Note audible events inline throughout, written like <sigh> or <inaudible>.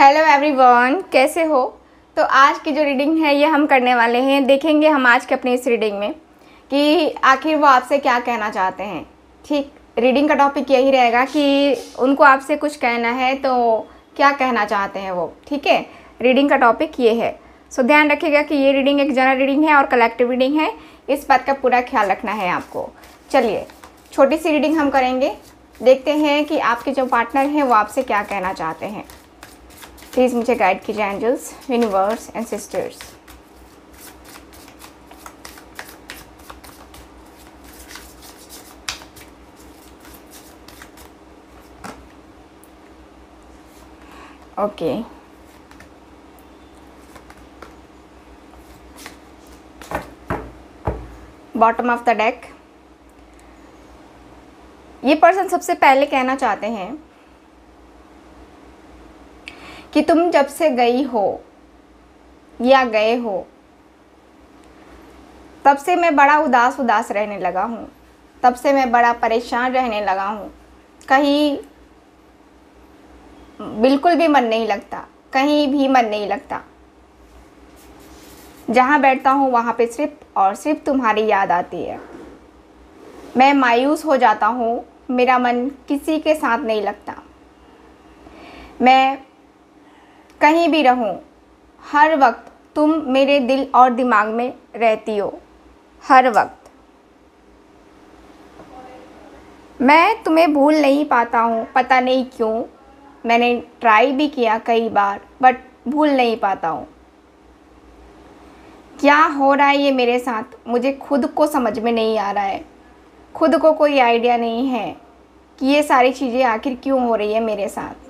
Hello everyone कैसे हो? तो आज की जो रीडिंग है, ये हम करने वाले हैं। देखेंगे हम आज के अपनी इस रीडिंग में कि आखिर वो आपसे क्या कहना चाहते हैं। ठीक रीडिंग का टॉपिक यही रहेगा कि उनको आपसे कुछ कहना है तो क्या कहना चाहते हैं वो? ठीक है? रीडिंग का टॉपिक ये है। सो ध्यान रखिएगा कि ये रीडिंग एक जनरल रीडिंग है और कलेक्टिव रीडिंग है। इस बात का पूरा ख्याल रखना है आपको। चलिए, छोटी सी रीडिंग हम करेंगे। देखते हैं कि आपके जो पार्टनर हैं, वो आपसे क्या कहना चाहते हैं। प्लीज़ मुझे गाइड कीजिए angels universe and sisters okay bottom of the deck ये पर्सन सबसे पहले कहना चाहते हैं कि तुम जब से गई हो या गए हो, तब से मैं बड़ा उदास उदास रहने लगा हूँ। तब से मैं बड़ा परेशान रहने लगा हूँ। कहीं बिल्कुल भी मन नहीं लगता, कहीं भी मन नहीं लगता। जहाँ बैठता हूँ, वहाँ पे सिर्फ़ और सिर्फ़ तुम्हारी याद आती है। मैं मायूस हो जाता हूँ, मेरा मन किसी के साथ नहीं लगता। मैं कहीं भी रहूँ, हर वक्त तुम मेरे दिल और दिमाग में रहती हो, हर वक्त। मैं तुम्हें भूल नहीं पाता हूँ, पता नहीं क्यों। मैंने ट्राई भी किया कई बार, बट भूल नहीं पाता हूँ। क्या हो रहा है ये मेरे साथ? मुझे खुद को समझ में नहीं आ रहा है। खुद को कोई आइडिया नहीं है कि ये सारी चीज़ें आखिर क्यों हो रही है मेरे साथ।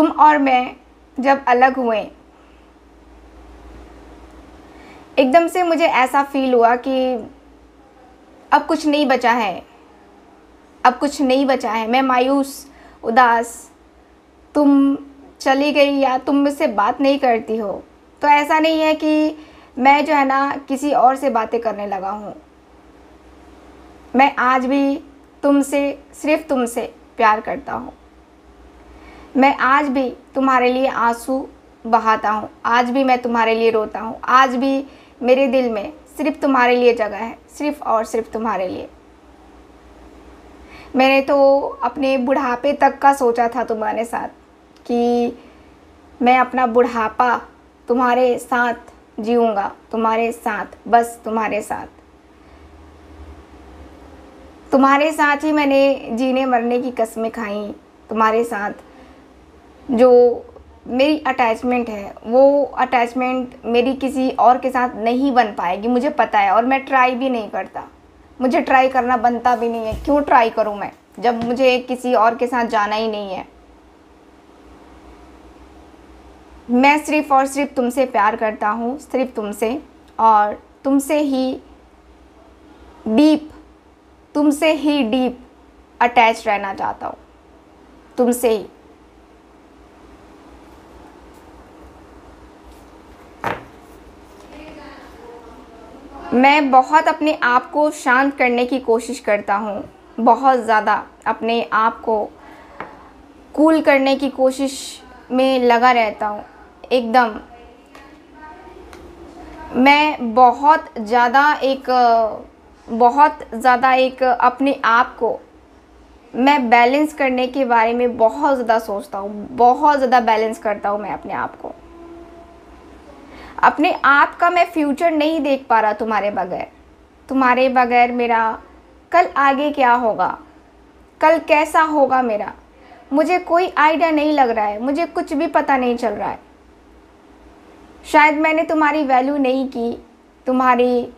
तुम और मैं जब अलग हुए, एकदम से मुझे ऐसा फील हुआ कि अब कुछ नहीं बचा है। अब कुछ नहीं बचा है। मैं मायूस, उदास, तुम चली गई या तुम मुझसे बात नहीं करती हो। तो ऐसा नहीं है कि मैं जो है ना, किसी और से बातें करने लगा हूँ। मैं आज भी तुमसे, सिर्फ़ तुमसे प्यार करता हूँ। मैं आज भी तुम्हारे लिए आँसू बहाता हूँ। आज भी मैं तुम्हारे लिए रोता हूँ। आज भी मेरे दिल में सिर्फ़ तुम्हारे लिए जगह है। सिर्फ़ और सिर्फ़ तुम्हारे लिए। मैंने तो अपने बुढ़ापे तक का सोचा था तुम्हारे साथ कि मैं अपना बुढ़ापा तुम्हारे साथ जीऊँगा। तुम्हारे साथ, बस तुम्हारे साथ। तुम्हारे साथ ही मैंने जीने मरने की कस्में खाई। तुम्हारे साथ जो मेरी अटैचमेंट है, वो अटैचमेंट मेरी किसी और के साथ नहीं बन पाएगी, मुझे पता है और मैं ट्राई भी नहीं करता। मुझे ट्राई करना बनता भी नहीं है। क्यों ट्राई करूँ मैं? जब मुझे किसी और के साथ जाना ही नहीं है। मैं सिर्फ़ और सिर्फ़ तुमसे प्यार करता हूँ, सिर्फ़ तुमसे, और तुमसे ही डीप तुमसे ही डीप अटैच रहना चाहता हूँ। तुमसे ही। मैं बहुत अपने आप को शांत करने की कोशिश करता हूँ। बहुत ज़्यादा अपने आप को कूल करने की कोशिश में लगा रहता हूँ। एकदम। मैं बहुत ज़्यादा एक, बहुत ज़्यादा एक अपने आप को मैं बैलेंस करने के बारे में बहुत ज़्यादा सोचता हूँ। बहुत ज़्यादा बैलेंस करता हूँ मैं अपने आप को। अपने आप का मैं फ्यूचर नहीं देख पा रहा तुम्हारे बगैर। तुम्हारे बगैर मेरा कल आगे क्या होगा? कल कैसा होगा मेरा? मुझे कोई आइडिया नहीं लग रहा है। मुझे कुछ भी पता नहीं चल रहा है। शायद मैंने तुम्हारी वैल्यू नहीं की, तुम्हारी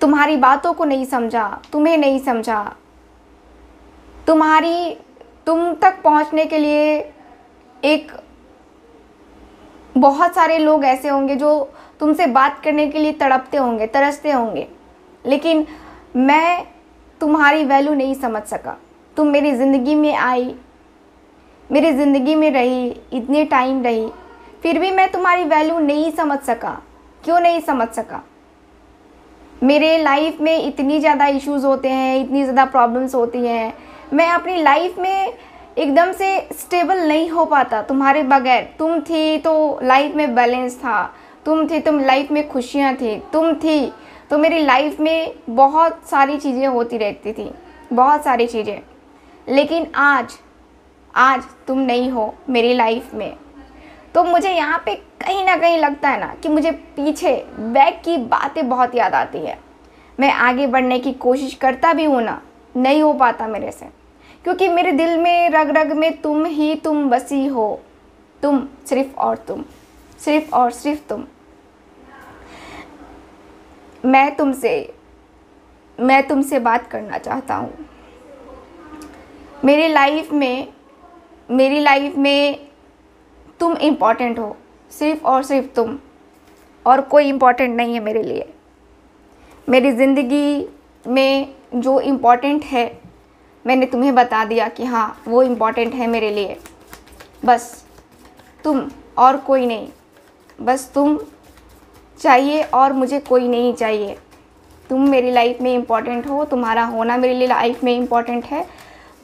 तुम्हारी बातों को नहीं समझा, तुम्हें नहीं समझा। तुम्हारी, तुम तक पहुँचने के लिए एक बहुत सारे लोग ऐसे होंगे जो तुमसे बात करने के लिए तड़पते होंगे, तरसते होंगे। लेकिन मैं तुम्हारी वैल्यू नहीं समझ सका। तुम मेरी ज़िंदगी में आई, मेरी ज़िंदगी में रही, इतने टाइम रही, फिर भी मैं तुम्हारी वैल्यू नहीं समझ सका। क्यों नहीं समझ सका? मेरे लाइफ में इतनी ज़्यादा इश्यूज़ होते हैं, इतनी ज़्यादा प्रॉब्लम्स होती हैं। मैं अपनी लाइफ में एकदम से स्टेबल नहीं हो पाता। तुम्हारे बगैर, तुम थी तो लाइफ में बैलेंस था। तुम थी, तुम लाइफ में खुशियाँ थी। तुम थी तो मेरी लाइफ में बहुत सारी चीज़ें होती रहती थी। बहुत सारी चीज़ें। लेकिन आज आज तुम नहीं हो मेरी लाइफ में। तो मुझे यहाँ पे कहीं ना कहीं लगता है ना कि मुझे पीछे बैक की बातें बहुत याद आती है। मैं आगे बढ़ने की कोशिश करता भी हूँ ना, नहीं हो पाता मेरे से। क्योंकि मेरे दिल में रग रग में तुम ही तुम बसी हो। तुम, सिर्फ़ और तुम, सिर्फ़ और सिर्फ़ तुम। मैं तुमसे मैं तुमसे बात करना चाहता हूँ। मेरी लाइफ में, मेरी लाइफ में तुम इंपॉर्टेंट हो, सिर्फ़ और सिर्फ़ तुम, और कोई इंपॉर्टेंट नहीं है मेरे लिए। मेरी ज़िंदगी में जो इंपॉर्टेंट है मैंने तुम्हें बता दिया कि हाँ वो इंपॉर्टेंट है मेरे लिए। बस, तुम और कोई नहीं। बस तुम चाहिए और मुझे कोई नहीं चाहिए। तुम मेरी लाइफ में इंपॉर्टेंट हो, तुम्हारा होना मेरे लिए लाइफ में इंपॉर्टेंट है।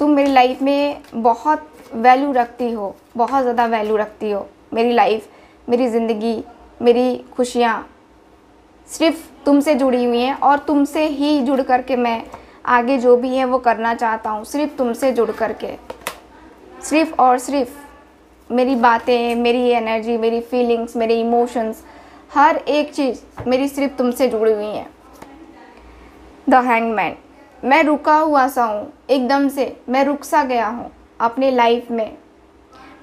तुम मेरी लाइफ में बहुत वैल्यू रखती हो, बहुत ज़्यादा वैल्यू रखती हो। मेरी लाइफ मेरी ज़िंदगी, मेरी खुशियाँ सिर्फ़ तुमसे जुड़ी हुई हैं और तुमसे ही जुड़ कर के मैं आगे जो भी है वो करना चाहता हूँ, सिर्फ़ तुमसे जुड़ कर के सिर्फ़ और सिर्फ़ मेरी बातें, मेरी एनर्जी मेरी फीलिंग्स मेरे इमोशंस हर एक चीज़ मेरी सिर्फ़ तुमसे जुड़ी हुई हैं। द हैंगमैन मैं रुका हुआ सा हूँ, एकदम से मैं रुक सा गया हूँ अपने लाइफ में।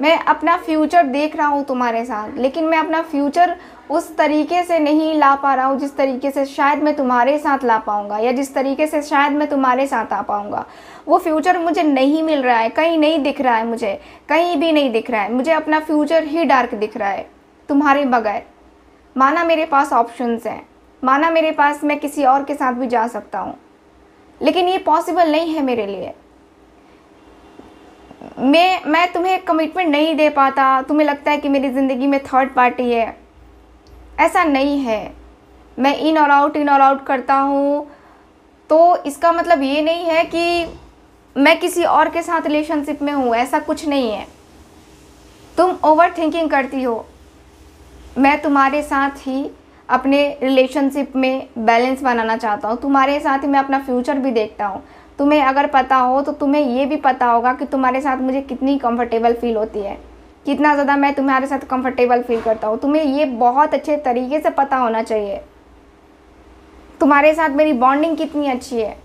मैं अपना फ्यूचर देख रहा हूँ तुम्हारे साथ, लेकिन मैं अपना फ्यूचर उस तरीके से नहीं ला पा रहा हूँ जिस तरीके से शायद मैं तुम्हारे साथ ला पाऊँगा या जिस तरीके से शायद मैं तुम्हारे साथ आ पाऊँगा। वो फ्यूचर मुझे नहीं मिल रहा है, कहीं नहीं दिख रहा है मुझे, कहीं भी नहीं दिख रहा है। मुझे अपना फ्यूचर ही डार्क दिख रहा है, तुम्हारे बगैर। माना मेरे पास ऑप्शंस हैं, माना मेरे पास मैं किसी और के साथ भी जा सकता हूँ, लेकिन ये पॉसिबल नहीं है मेरे लिए। मैं मैं तुम्हें कमिटमेंट नहीं दे पाता, तुम्हें लगता है कि मेरी ज़िंदगी में थर्ड पार्टी है। ऐसा नहीं है। मैं इन और आउट इन और आउट करता हूँ। तो इसका मतलब ये नहीं है कि मैं किसी और के साथ रिलेशनशिप में हूँ, ऐसा कुछ नहीं है। तुम ओवर थिंकिंग करती हो। मैं तुम्हारे साथ ही अपने रिलेशनशिप में बैलेंस बनाना चाहता हूँ। तुम्हारे साथ ही मैं अपना फ्यूचर भी देखता हूँ। तुम्हें अगर पता हो तो तुम्हें ये भी पता होगा कि तुम्हारे साथ मुझे कितनी कंफर्टेबल फील होती है। कितना ज़्यादा मैं तुम्हारे साथ कंफर्टेबल फील करता हूँ। तुम्हें ये बहुत अच्छे तरीके से पता होना चाहिए। तुम्हारे साथ मेरी बॉन्डिंग कितनी अच्छी है।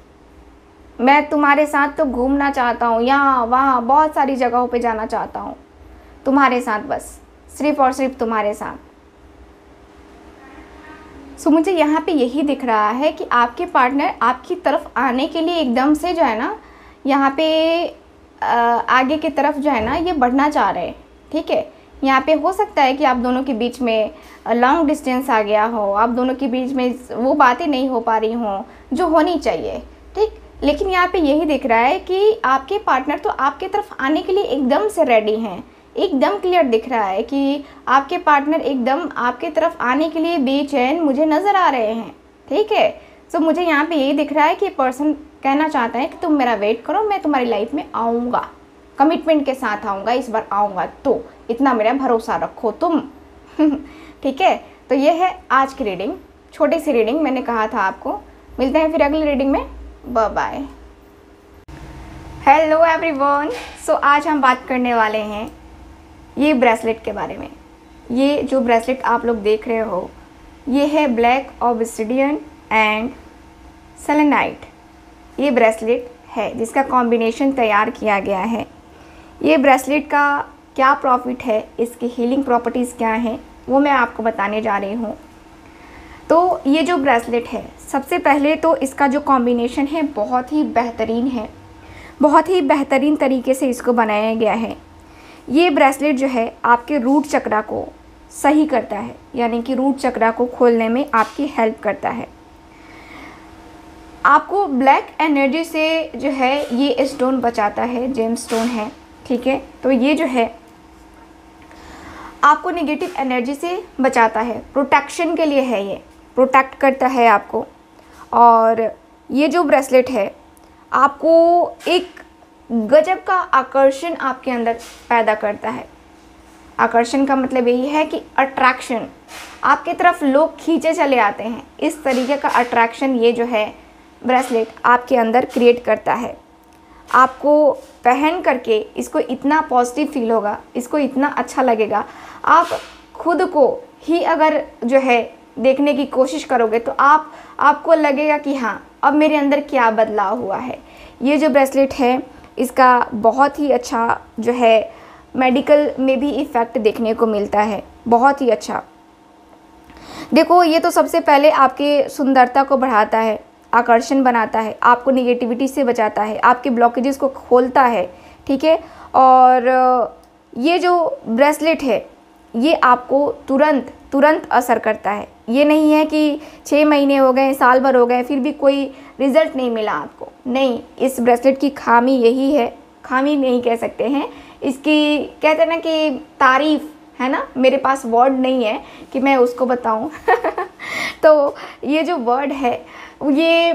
मैं तुम्हारे साथ तो घूमना चाहता हूँ यहाँ वहाँ बहुत सारी जगहों पे जाना चाहता हूँ। तुम्हारे साथ बस सिर्फ़ और सिर्फ़ तुम्हारे साथ। सो so, मुझे यहाँ पे यही दिख रहा है कि आपके पार्टनर आपकी तरफ़ आने के लिए एकदम से जो है ना यहाँ पे आगे की तरफ़ जो है ना ये बढ़ना चाह रहे हैं। ठीक है? यहाँ पे हो सकता है कि आप दोनों के बीच में लॉन्ग डिस्टेंस आ गया हो। आप दोनों के बीच में वो बातें नहीं हो पा रही हों जो होनी चाहिए। ठीक? लेकिन यहाँ पे यही दिख रहा है कि आपके पार्टनर तो आपके तरफ़ आने के लिए एकदम से रेडी हैं। एकदम क्लियर दिख रहा है कि आपके पार्टनर एकदम आपके तरफ़ आने के लिए बेचैन मुझे नज़र आ रहे हैं। ठीक है? सो so, मुझे यहाँ पे यही दिख रहा है कि पर्सन कहना चाहता है कि तुम मेरा वेट करो मैं तुम्हारी लाइफ में आऊँगा। कमिटमेंट के साथ आऊँगा, इस बार आऊँगा तो। इतना मेरा भरोसा रखो तुम। <laughs> ठीक है? तो ये है आज की रीडिंग छोटी सी रीडिंग मैंने कहा था आपको। मिलते हैं फिर अगली रीडिंग में। बाय हेलो एवरीवन सो आज हम बात करने वाले हैं ये ब्रेसलेट के बारे में। ये जो ब्रेसलेट आप लोग देख रहे हो, ये है ब्लैक ऑबिसिडियन एंड सेलेनाइट ये ब्रेसलेट है, जिसका कॉम्बिनेशन तैयार किया गया है। ये ब्रेसलेट का क्या प्रॉफिट है? इसकी हीलिंग प्रॉपर्टीज़ क्या हैं? वो मैं आपको बताने जा रही हूँ। तो ये जो ब्रेसलेट है, सबसे पहले तो इसका जो कॉम्बिनेशन है, बहुत ही बेहतरीन है। बहुत ही बेहतरीन तरीके से इसको बनाया गया है। ये ब्रेसलेट जो है, आपके रूट चक्रा को सही करता है। यानी कि रूट चक्रा को खोलने में आपकी हेल्प करता है। आपको ब्लैक एनर्जी से जो है, ये स्टोन बचाता है जेम स्टोन है। ठीक है? तो ये जो है, आपको नेगेटिव एनर्जी से बचाता है। प्रोटेक्शन के लिए है ये। प्रोटेक्ट करता है आपको। और ये जो ब्रेसलेट है, आपको एक गजब का आकर्षण आपके अंदर पैदा करता है। आकर्षण का मतलब यही है कि अट्रैक्शन आपके तरफ़ लोग खींचे चले आते हैं। इस तरीके का अट्रैक्शन ये जो है ब्रेसलेट आपके अंदर क्रिएट करता है। आपको पहन करके इसको इतना पॉजिटिव फील होगा, इसको इतना अच्छा लगेगा। आप खुद को ही अगर जो है देखने की कोशिश करोगे तो आप, आपको लगेगा कि हाँ अब मेरे अंदर क्या बदलाव हुआ है। ये जो ब्रेसलेट है, इसका बहुत ही अच्छा जो है मेडिकल में भी इफ़ेक्ट देखने को मिलता है। बहुत ही अच्छा। देखो, ये तो सबसे पहले आपके सुंदरता को बढ़ाता है। आकर्षण बनाता है, आपको निगेटिविटी से बचाता है, आपके ब्लॉकेजेस को खोलता है, ठीक है? और ये जो ब्रेसलेट है, ये आपको तुरंत तुरंत असर करता है। ये नहीं है कि छः महीने हो गए, साल भर हो गए, फिर भी कोई रिज़ल्ट नहीं मिला आपको। नहीं, इस ब्रेसलेट की खामी यही है। खामी नहीं कह सकते हैं। इसकी, कहते हैं ना कि तारीफ़ है ना? मेरे पास वर्ड नहीं है कि मैं उसको बताऊँ। <laughs> तो ये जो वर्ड है, ये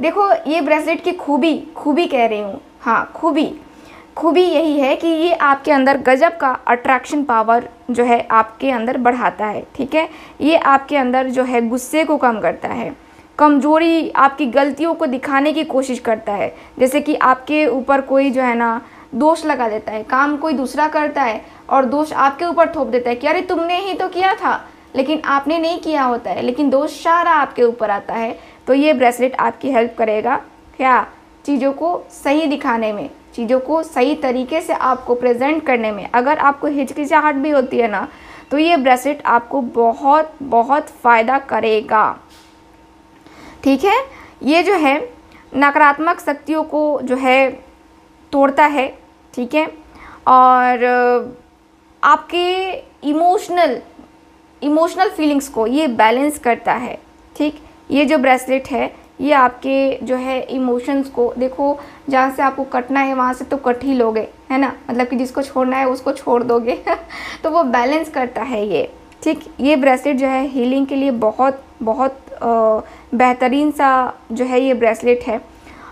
देखो, ये ब्रेसलेट की खूबी खूबी कह रही हूँ। हाँ खूबी। खूबी यही है कि ये आपके अंदर गजब का अट्रैक्शन पावर जो है आपके अंदर बढ़ाता है, ठीक है? ये आपके अंदर जो है गुस्से को कम करता है। कमज़ोरी आपकी गलतियों को दिखाने की कोशिश करता है। जैसे कि आपके ऊपर कोई जो है ना दोष लगा देता है, काम कोई दूसरा करता है और दोष आपके ऊपर थोप देता है कि अरे तुमने ही तो किया था, लेकिन आपने नहीं किया होता है, लेकिन दोष सारा आपके ऊपर आता है तो ये ब्रेसलेट आपकी हेल्प करेगा, क्या? चीज़ों को सही दिखाने में, चीज़ों को सही तरीके से आपको प्रेजेंट करने में। अगर आपको हिचकिचाहट भी होती है ना तो ये ब्रेसलेट आपको बहुत बहुत फ़ायदा करेगा। ठीक है? ये जो है, नकारात्मक शक्तियों को जो है, तोड़ता है ठीक है? और आपके इमोशनल इमोशनल फीलिंग्स को ये बैलेंस करता है, ठीक? ये जो ब्रेसलेट है, ये आपके जो है इमोशंस को, देखो, जहाँ से आपको कटना है, वहाँ से तो कट ही लोगे, है ना? मतलब कि जिसको छोड़ना है, उसको छोड़ दोगे <laughs> तो वो बैलेंस करता है ये, ठीक? ये ब्रेसलेट जो है हीलिंग के लिए बहुत बहुत बेहतरीन सा जो है ये ब्रेसलेट है।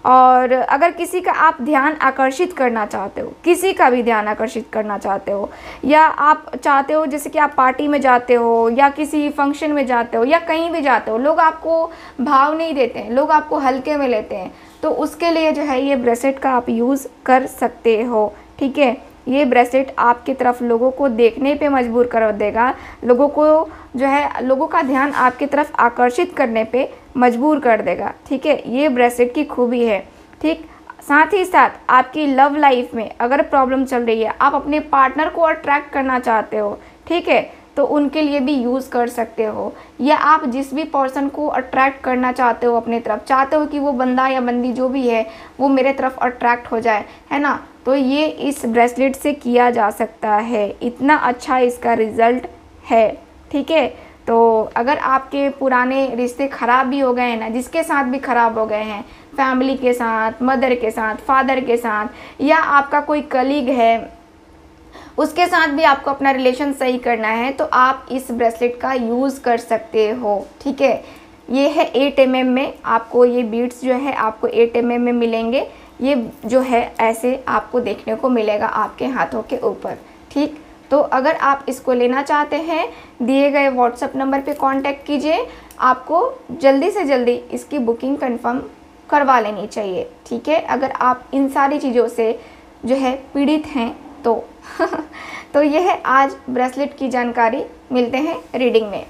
और अगर किसी का आप ध्यान आकर्षित करना चाहते हो, किसी का भी ध्यान आकर्षित करना चाहते हो, या आप चाहते हो जैसे कि आप पार्टी में जाते हो, या किसी फ़ंक्शन में जाते हो, या कहीं भी जाते हो, लोग आपको भाव नहीं देते हैं, लोग आपको हल्के में लेते हैं तो उसके लिए जो है ये ब्रेसलेट का आप यूज़ कर सकते हो, ठीक है? ये ब्रेसलेट आपकी तरफ़ लोगों को देखने पे मजबूर कर देगा। लोगों को जो है, लोगों का ध्यान आपकी तरफ़ आकर्षित करने पे मजबूर कर देगा। ठीक है? ये ब्रेसलेट की खूबी है। ठीक? साथ ही साथ आपकी लव लाइफ में अगर प्रॉब्लम चल रही है, आप अपने पार्टनर को अट्रैक्ट करना चाहते हो। ठीक है? तो उनके लिए भी यूज़ कर सकते हो। या आप जिस भी पर्सन को अट्रैक्ट करना चाहते हो अपने तरफ़, चाहते हो कि वो बंदा या बंदी जो भी है, वो मेरे तरफ़ अट्रैक्ट हो जाए, है ना? तो ये इस ब्रेसलेट से किया जा सकता है। इतना अच्छा इसका रिज़ल्ट है, ठीक है? तो अगर आपके पुराने रिश्ते ख़राब भी हो गए हैं ना, जिसके साथ भी ख़राब हो गए हैं फैमिली के साथ मदर के साथ फादर के साथ, या आपका कोई कलीग है उसके साथ भी आपको अपना रिलेशन सही करना है तो आप इस ब्रेसलेट का यूज़ कर सकते हो, ठीक है? ये है एट एम में आपको ये बीट्स जो है, आपको एट एम में मिलेंगे। ये जो है, ऐसे आपको देखने को मिलेगा आपके हाथों के ऊपर, ठीक? तो अगर आप इसको लेना चाहते हैं, दिए गए व्हाट्सएप नंबर पे कांटेक्ट कीजिए। आपको जल्दी से जल्दी इसकी बुकिंग कंफर्म करवा लेनी चाहिए, ठीक है? अगर आप इन सारी चीज़ों से जो है पीड़ित हैं तो <laughs> तो यह आज ब्रेसलेट की जानकारी मिलते हैं रीडिंग में।